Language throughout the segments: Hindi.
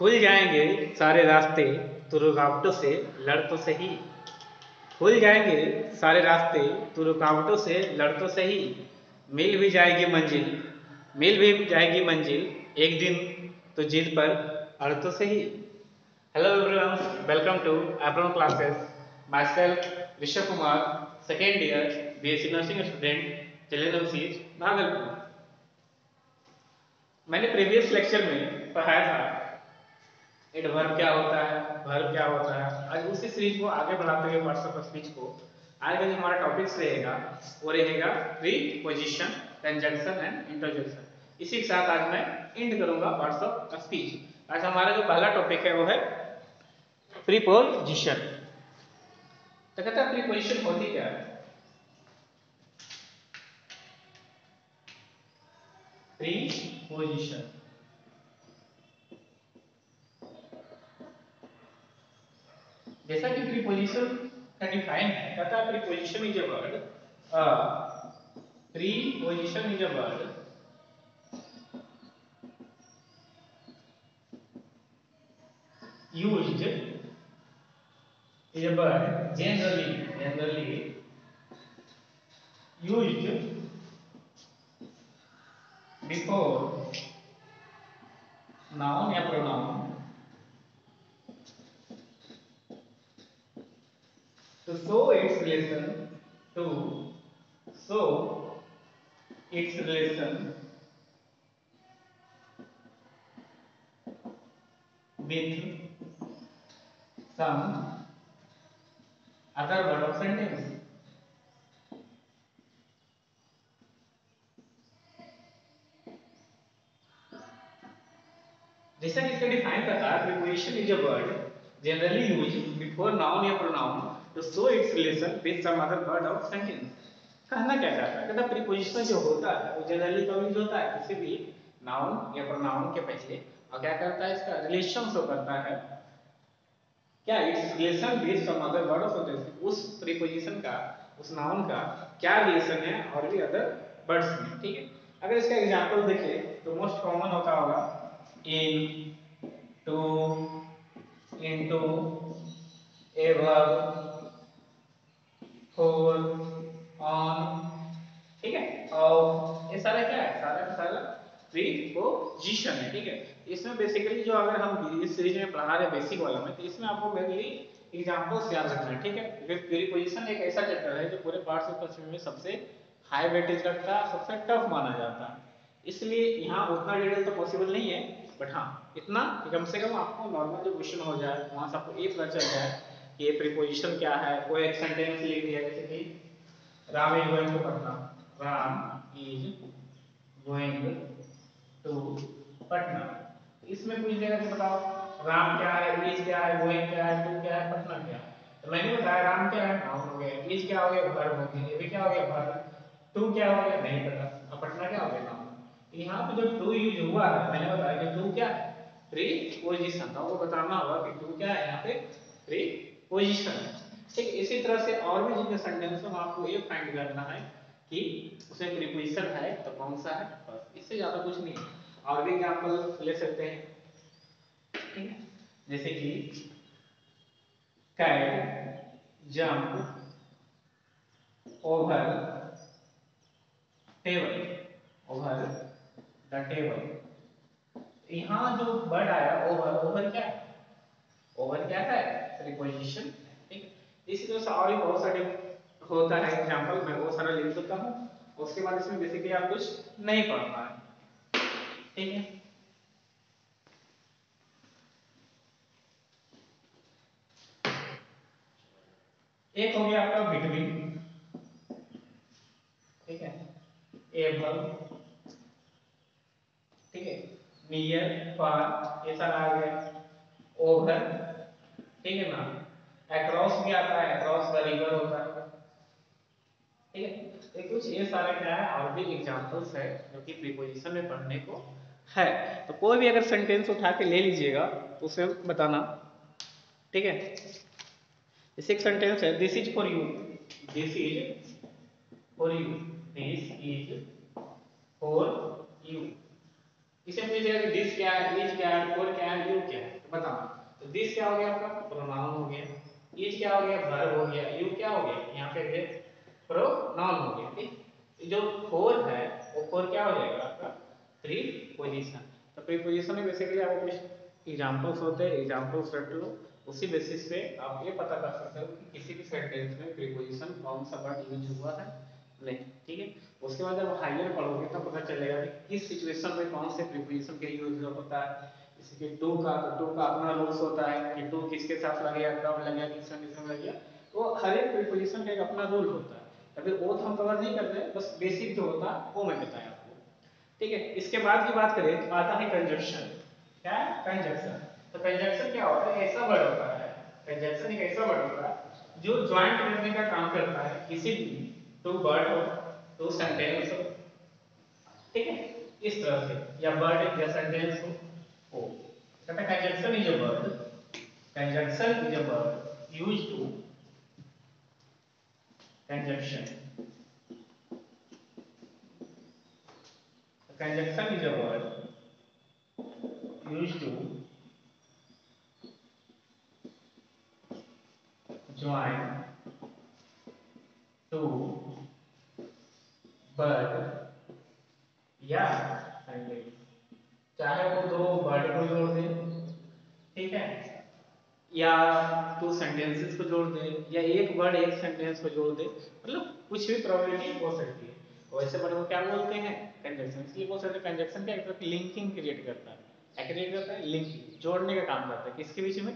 खुल जाएँगे सारे रास्ते तो रुकावटों से लड़ तो सही खुल जाएँगे सारे रास्ते तो रुकावटों से लड़ तो सही मिल भी जाएगी मंजिल, मिल भी जाएगी मंजिल एक दिन तो जिद पर अड़ तो सही hello everyone welcome to Apron Classes my self Rishabh Kumar second year BSc nursing student children Bhagalpur मैंने प्रीवियस लेक्चर में पढ़ाया था एडवर्ब क्या होता है? वर्ब क्या होता है? आज उसी सीरीज़ को आगे बढ़ाते हुए ऑफ़ स्पीच को आज का जो हमारा टॉपिक्स रहेगा, वो रहेगा प्रीपोजिशन कंजंक्शन एंड इंटरजेक्शन इसी के साथ आज मैं एंड करूँगा ऑफ़ स्पीच आज हमारा जो पहला टॉपिक है, वो है प्रीपोजिशन तो कहता है प्रीपोजिशन होती क्या है? प्रीपोजिशन जैसा कि प्रीपोजिशन का डिफाइन है, कहता है preposition is a word preposition is a word used is a word generally generally, used before noun या pronoun to show its relation to show its relation with some other word of sentence. जैसा कि इसका डिफाइन करता है preposition is a word generally use before noun या pronoun to show its relation with some other word or sentence कहना क्या चाहता है? कहता प्रीपोजिशन जो होता है, वो जनरली कब यूज़ होता है, किसी भी नाउन या प्रोनाउन के पहले। और क्या करता है इसका? रिलेशन शो करता है। क्या its relation with some other word of sentence उस प्रीपोजिशन का, उस नाउन का क्या रिलेशन है? और भी अदर वर्ड्स में, ठीक है? अगर इसका एग्जांपल देखें तो मोस्ट कॉमन होता होगा in to into ever for on ठीक है? और ये सारा क्या है? सारा का सारा प्रीपोजिशन है, ठीक है? इसमें बेसिकली जो अगर हम इस सीरीज़ में पढ़ा रहे बेसिक वाला में तो इसमें आपको मेनली एग्जांपल्स याद रखना है, ठीक है? क्योंकि प्रीपोजिशन एक ऐसा चैप्टर है जो पूरे पार्ट्स ऑफ़ पश्चिम में सबसे हाई वेटेज रखता है सबसे टफ माना जाता। है इसलिए यहाँ उतना डिटेल तो पॉसिबल नहीं है बट हाँ इतना कि कम से कम आपको नॉर्मल जो क्वेश्चन हो जाए, वहाँ से आपको ये पता चल जाए कि ये प्रीपोजिशन क्या है, कोई एक सेंटेंस लिख दिया, जैसे कि Ram is going to Patna, Ram is going to Patna. इसमें कुछ देगा कि बताओ, राम क्या है, इज़ क्या है, गोइंग क्या है टू क्या है, पटना क्या तो मैंने बताया, राम क्या है नाउन हो गया, इज़ क्या हो गया वर्ब हो गया, ये क्या हो गया वर्ब टू क्या हो गया, नहीं पता, अब पटना क्या हो गया नाउन यहाँ पे जो टू यूज़ हुआ है, मैंने बताया कि टू क्या है प्रीपोजिशन वो बताना होगा कि टू क्या है यहाँ पे प्री पोजीशन ठीक, इसी तरह से और भी जितने सेंटेंस हैं, आपको ये फाइंड करना है कि उसमें प्रीपोजिशन है तो कौन सा है? बस, इससे ज़्यादा कुछ नहीं और भी एग्जांपल ले सकते हैं। है? जैसे कि cat jump over table over the table यहाँ जो वर्ड आया ओवर ओवर क्या है? ओवर क्या है प्रीपोजिशन ठीक इसी तरह से और भी बहुत सारे होता है एग्जांपल मैं वो सारा लिख देता हूँ। उसके बाद इसमें बेसिकली आप कुछ नहीं पढ़ना है। ठीक है? एक हो गया आपका बिटवीन ठीक है? एबल ठीक है? नियर फार ये सारा आ गया। ओवर ठीक है ना? अक्रॉस भी आता है अक्रॉस द रिवर होता है। ठीक है? ये कुछ ये सारे क्या है? और भी एग्जांपल्स है, जो कि प्रीपोजिशन में पढ़ने को है। तो कोई भी अगर सेंटेंस उठा के ले लीजिएगा तो उसमें बताना। ठीक है? जैसे एक सेंटेंस है this is for you this is for you this is for you इसे पूछेगा कि दिस क्या है इज़ क्या है फॉर क्या है यू क्या है तो दिस क्या हो गया आपका? प्रोनाउन हो गया। इज़ क्या हो गया? वर्ब हो गया। यू क्या हो गया? यहाँ पे प्रोनाउन हो गया। ठीक? जो फोर है, वो फोर क्या हो जाएगा आपका? प्रीपोजिशन तो प्रीपोजिशन में बेसिकली आपको कुछ एग्जांपल्स होते हैं एग्जांपल्स रट लो। उसी बेसिस पे आप ये पता कर सकते हो कि किसी भी सेंटेंस में प्रीपोजिशन कौन सा वर्ड यूज़ हुआ है। नहीं, ठीक है? उसके बाद जब हाइयर पढ़ोगे तो पता चलेगा कि किस सिचुएशन में कौन से प्रीपोजिशन के यूज़ होता है। जैसे कि टू का तो टू का अपना रूल्स होता है कि टू किसके साथ लगेगा कब लगेगा किस कंडीशन में लगेगा तो हर एक प्रीपोजिशन का एक अपना रूल होता है। अभी वो तो हम कवर नहीं करते, बस बेसिक जो होता है, वो मैं बताया आपको। ठीक है? इसके बाद की बात करें तो आता है कंजक्शन क्या है? कंजक्शन तो कंजक्शन क्या होता है? ऐसा वर्ड होता है। कंजक्शन एक ऐसा वर्ड होता है, जो ज्वाइंट करने का काम करता है, किसी भी टू वर्ड हो टू सेंटेंस हो ठीक है? इस तरह से, या वर्ड या सेंटेंस हो हो। कहता है conjunction is a word conjunction is a word used to conjunction. Conjunction is a word used to join two bird या चाहे वो दो वर्ड को जोड़ दे ठीक है या टू सेंटेंसेस को जोड़ दे या एक वर्ड एक सेंटेंस को जोड़ दे मतलब कुछ भी प्रोबेबिलिटी हो सकती है। वैसे वर्ड को क्या बोलते हैं? कंजक्शन इसलिए बोल सकते हैं कंजक्शन क्या एक लिंकिंग क्रिएट करता है। क्या क्रिएट करता है? लिंकिंग जोड़ने का काम करता है। किसके बीच में?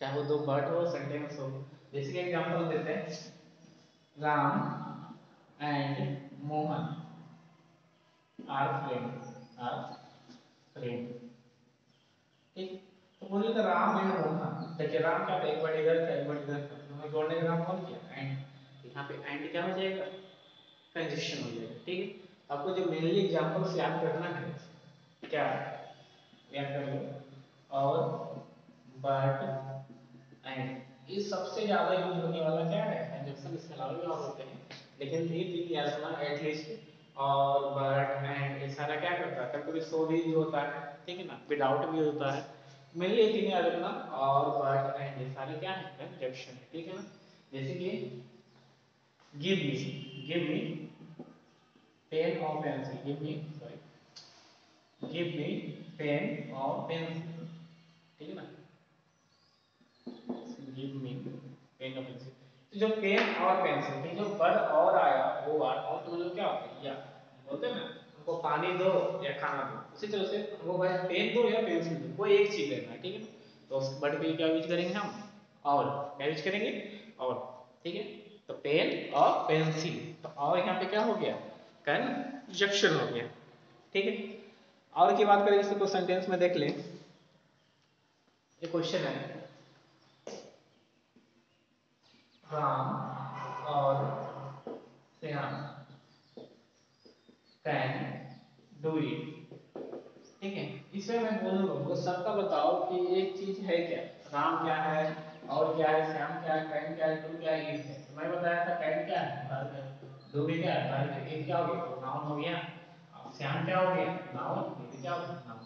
चाहे वो दो वर्ड हो सेंटेंस हो। जैसे कि एग्जांपल देते हैं। Ram and Mohan are friend are friend ठीक? तो बोलिए तो राम एंड मोहन। देखिए, राम क्या एक वर्ड इधर था, एक वर्ड इधर था। मैं जोड़ने का काम कौन किया। एंड यहाँ पे एंड क्या हो जाएगा? कंजक्शन हो जाएगा, ठीक है? आपको जो मेनली एग्जांपल से याद करना है, क्या? याद कर लो। और बट एंड ये सबसे ज़्यादा यूज़ होने वाला क्या है? कंजक्शन इसके अलावा भी और होते हैं। लेकिन ये तीन याद रखना एटलीस्ट और बट एंड ये सारा क्या करता है? कभी कभी सो भी होता है, ठीक है ना? विदाउट भी होता है। मेनली ये तीन याद रखना और बट एंड ये सारे क्या है? कंजक्शन ठीक है ना? जैसे कि give me give me pen और pencil give me sorry give me pen और पेंसिल ठीक है ना? गिव मी पेन और पेंसिल तो जो पेन और पेंसिल में जो वर्ड और आया, वो वर्ड और तो मतलब क्या होता है? या, बोलते हैं ना, हमको पानी दो या खाना दो। उसी तरह से हमको भाई पेन दो या पेंसिल दो कोई एक चीज़ लेना है, ठीक है? तो उस वर्ड के क्या यूज़ करेंगे हम? और, क्या यूज़ करेंगे? और, ठीक है? तो पेन और पेंसिल। तो और यहाँ पे क्या हो गया? कंजक्शन हो गया, ठीक है? और की बात करें जैसे कोई सेंटेंस में देख लें। ये क्वेश्चन है। राम और श्याम। कैन डू इट ठीक है, इसमें मैं बोलूँगा वो सबका बताओ कि एक चीज़ है क्या? राम क्या है, और क्या है, श्याम क्या है, कैन क्या है डू क्या है है। तो मैं बताया था कैन क्या है? वर्ब है भी क्या है? है इट क्या हो गया? नाउन हो गया। श्याम क्या हो गया? नाउन, ये क्या हो गया?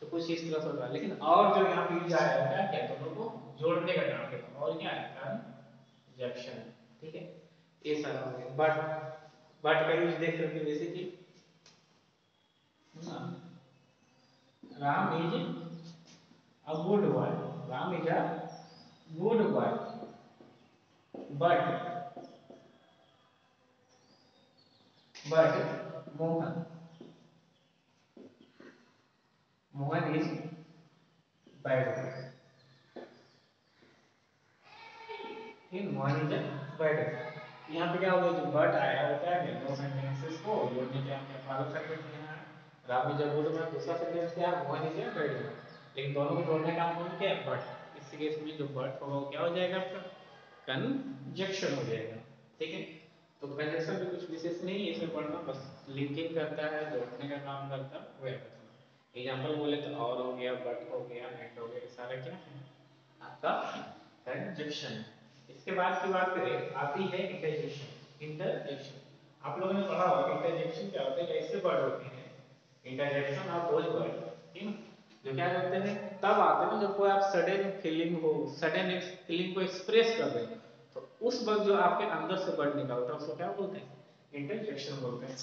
तो कुछ इस तरह से होगा लेकिन और जो यहाँ पे यूज़ आया क्या क्या? दोनों को जोड़ने का काम करता और क्या है? कंजक्शन ठीक है? ये सारा हो गया। बट बट का यूज़ देख सकते जैसे कि Ram is a good boy Ram is a good boy but but Mohan Mohan is bad ठीक मोहन इज़ बैड यहाँ पे क्या हो गया जो बट आया क्या है दो सेंटेंसेस को, जोड़ने के हमने फॉलो कर लेते हैं। राम इज़ गुड में दूसरा सेंटेंस क्या है मोहन इज़ बैड लेकिन दोनों को जोड़ने का काम किया? बट इस केस में जो बट होगा वो क्या हो जाएगा आपका? कंजक्शन हो जाएगा। ठीक है? तो कंजक्शन भी कुछ विशेष नहीं है, इसमें पढ़ना बस लिंकिंग करता है, जोड़ने का काम करता है वो रखना एग्जांपल बोले तो और हो गया बट हो गया एंड हो गया सारा क्या है? आपका कंजक्शन इसके बाद की बात करें, आती है इंटरजेक्शन इंटरजेक्शन आप लोगों ने पढ़ा होगा इंटरजेक्शन क्या होता है? ऐसे वर्ड होते हैं? इंटरजेक्शन ऑफ़ दोज वर्ड जो क्या करते हैं, तब आते हैं जब कोई आप सडन फीलिंग हो सडन फीलिंग को एक्सप्रेस कर रहे हैं तो उस वक्त जो आपके अंदर से वर्ड निकलता है, उसको क्या बोलते हैं? इंटरजेक्शन बोलते हैं।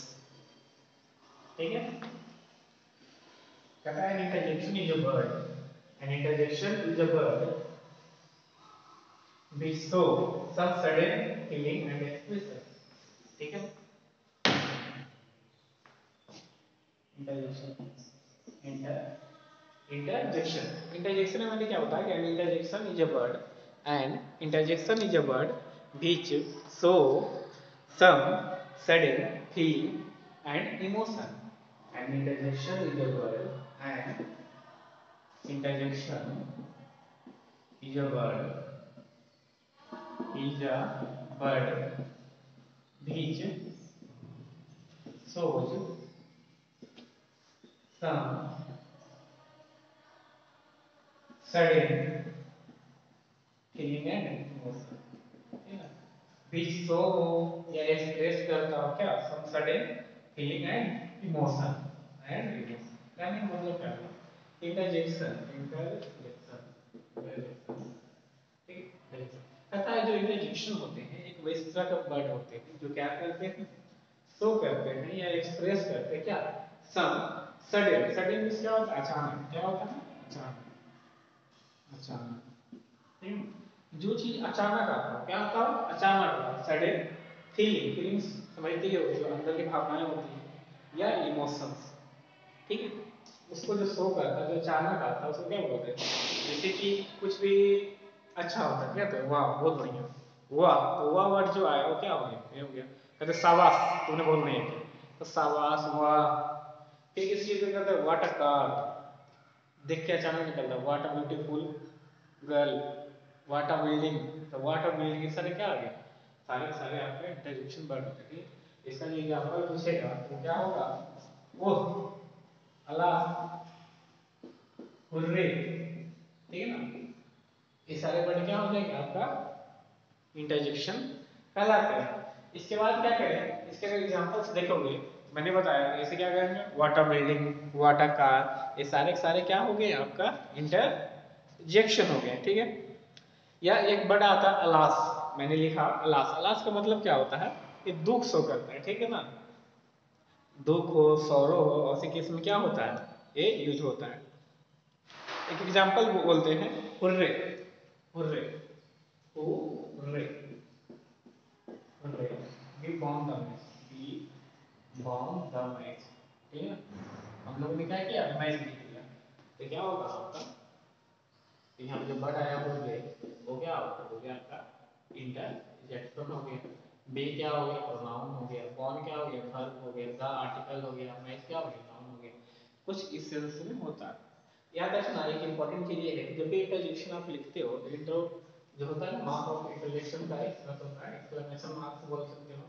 ठीक है? कहता है interjection is a word an interjection is a word bestow some sudden feeling and expression ठीक है? इंटरजेक्शन इंटर interjection में मैंने क्या होता है कि interjection is a word and interjection is a word which show some sudden feel and emotion and interjection is a word and interjection is a word is a word which shows some sudden feeling and emotion which show या एक्सप्रेस करता हो क्या some sudden feeling and emotion and emotion यानी मतलब क्या है interjection interjection ठीक है जो इंटरजेक्शन होते हैं एक वैसे का वर्ड होते हैं जो क्या करते हैं शो करते हैं या एक्सप्रेस करते हैं क्या सम सडन सडन मींस क्या होता है अचानक। क्या होता है? अचानक। अचानक। जो चीज़ अचानक आता है, क्या आता है? अचानक आता है। सडन फीलिंग फीलिंग्स समझते हो जो अंदर की भावनाएँ होती हैं, या इमोशंस ठीक है? उसको जो शो करता है, जो अचानक आता है उसको क्या बोलते हैं? जैसे कि कुछ भी अच्छा होता है, क्या तो वाह, बहुत बढ़िया। वाह तो वाह वर्ड जो आया, वो क्या हो गया? ये हो गया। कहते शाबाश तूने बहुत बढ़िया किया तो शाबाश वाह फिर किसी चीज़ को कहते हैं? वाट अ कार देख के अचानक निकलता what a beautiful girl what a building तो व्हाट अ बिल्डिंग ये सारे क्या आ गए सारे सारे आपके इंटरजेक्शन वर्ड होते हैं? इसका जो एग्जांपल पूछेगा तो क्या होगा? Oh Allah hurray. ठीक है ना? ये सारे वर्ड क्या हो जाएँगे आपका? इंटरजेक्शन कहलाते हैं। इसके बाद क्या करें? इसके अगर एग्जांपल्स देखोगे मैंने बताया ऐसे क्या करेंगे वाटर बिल्डिंग वाटर कार ये सारे सारे क्या हो गए? आपका इंटरजेक्शन हो गए, ठीक है? या एक बड़ा आता है अलास मैंने लिखा अलास अलास का मतलब क्या होता है? ये दुख शो करता है, ठीक है ना? दुख हो सौरव हो, ऐसे केस में क्या होता है? ये यूज़ होता है. एक एग्जांपल बोलते हैं hurray hurray hurray hurray be bond be bond the match ठीक है? हम लोग ने क्या किया? मैच जीत लिया तो क्या होगा आपका? तो यहाँ पे जो बर्ड आया हो गए वो क्या होगा हो गया आपका इंटरजेक्शन हो गया। बे क्या हो गया? प्रोनाउन हो गया। बॉन क्या हो गया? वर्ब हो गया। द आर्टिकल हो गया। मैच क्या हो गया? नाउन हो गया। कुछ इस सेंस में होता। है याद रखना, एक इंपॉर्टेंट चीज़ ये है जब भी इंटरजेक्शन आप लिखते हो तो इंट्रो जो होता है मार्क ऑफ़ इंटरजेक्शन का एक होता है एक्सक्लेमेशन मार्क बोल सकते हो।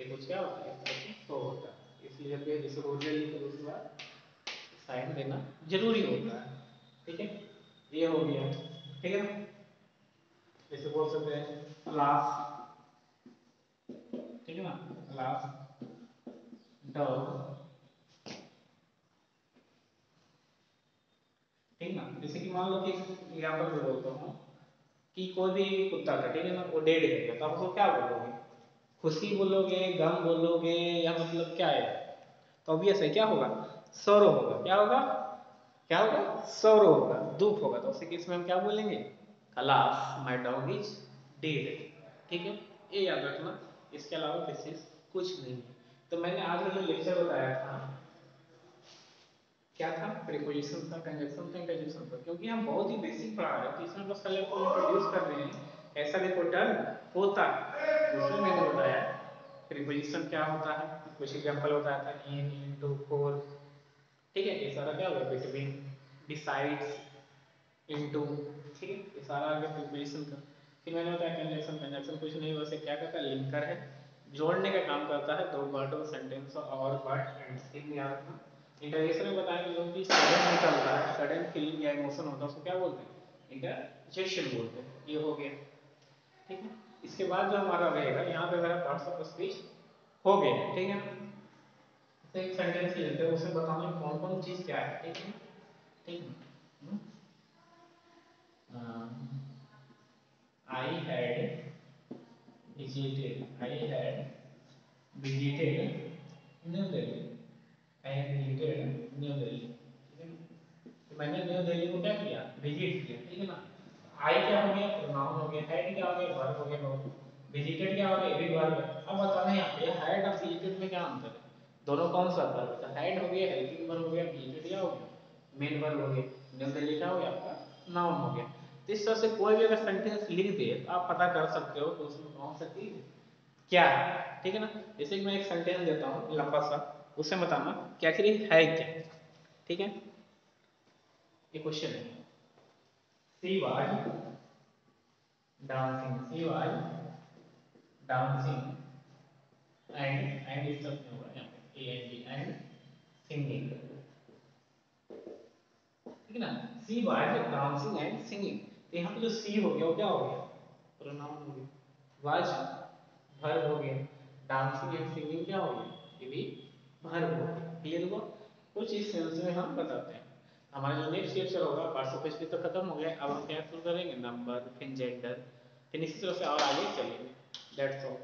ये कुछ क्या होता है? तो होता है। इसलिए जब ये जैसे रोज लिखे उसके बाद साइन देना ज़रूरी होता है। ठीक है? ये हो गया। ठीक है? ना जैसे बोल सकते हैं लास्ट ठीक है ना? लास्ट डॉग ठीक ना? जैसे कि मान लो कि एग्जांपल में बोलता हूँ कि कोई भी कुत्ता था ठीक है ना? वो हो गया तो आप उसको क्या बोलोगे? खुशी बोलोगे, गम बोलोगे, या मतलब क्या है? तो ऑब्वियस है, क्या होगा? सौरव होगा। क्या होगा? क्या होगा? सौरव होगा। दुख होगा। तो उसी केस में हम क्या बोलेंगे? Alas my dog is dead ठीक है? ये याद रखना। इसके अलावा विशेष कुछ नहीं है। तो मैंने आज जो लेक्चर बताया था। क्या था? प्रीपोजिशन था कंजक्शन था इंटरजेक्शन था। क्योंकि हम बहुत ही बेसिक पढ़ा रहे हैं। तो इसमें बस पहले आपको इंट्रोड्यूस कर रहे हैं। ऐसा कोई टर्म होता है। बताया प्रीपोजिशन क्या होता है? कुछ एग्जांपल बताया था इन इनटू फॉर ठीक है, ये सारा क्या होगा बिटवीन बिसाइड्स इनटू ठीक है, ये सारा आ गया प्रीपोजिशन का। फिर मैंने बताया कंजक्शन कंजक्शन कुछ नहीं वैसे क्या करता है? लिंकर है। जोड़ने का काम करता है, दो वर्ड और सेंटेंस और वर्ड एंड थिंग याद रखना इंटरजेक्शन में बताया कि जो भी सडन निकलता है सडन फीलिंग या इमोशन होता है, उसको क्या बोलते हैं? इंटरजेक्शन बोलते हैं। ये हो गया। ठीक है? इसके बाद जो हमारा रहेगा, यहाँ पे मेरा पार्ट्स ऑफ़ स्पीच हो गया ठीक है? तो एक सेंटेंस लेते हैं, उसे बताने कौन कौन चीज़ क्या है, ठीक है? ठीक I had visited I had visited New Delhi I had visited New Delhi मैंने न्यू दिल्ली को क्या किया? विज़िट किया, ठीक है ना? आई क्या हो गया? प्रोनाउन हो गया हैड क्या हो गया? वर्ब हो गया विजिटेड क्या हो गया? भी वर्ब है अब बताना यहाँ पे हैड और विजिटेड में क्या अंतर है? दोनों कौन सा वर्ब है? हैड हो गया हेल्पिंग वर्ब हो गया विजिटेड क्या हो गया? मेन वर्ब हो गया। दिल्ली क्या हो गया, आपका नाउन हो गया। तो इस तरह से कोई भी अगर सेंटेंस लिख दे तो आप पता कर सकते हो तो उसमें कौन सा चीज़ क्या है? ठीक है ना? जैसे कि मैं एक सेंटेंस देता हूँ, लंबा सा, उससे बताना क्या आखिर है क्या? ठीक है? ये क्वेश्चन है। She dancing she dancing and and इस सब में होगा यहाँ पे A N D and singing ठीक है ना? She was dancing and singing तो यहाँ पे जो सी हो गया, वो क्या हो गया? प्रोनाउन हो गया। वाज वर्ब हो गया। डांसिंग एंड सिंगिंग क्या हो गया? ये भी वर्ब हो गया। क्लियर हुआ? कुछ इस सेंस में हम बताते हैं। हमारा जो नेक्स्ट लेक्चर होगा पार्टिसिपेशन तो खत्म हो गया। अब हम क्या शुरू करेंगे नंबर फिर जेंडर फिर इसी तरह से और आगे चलेंगे। That's all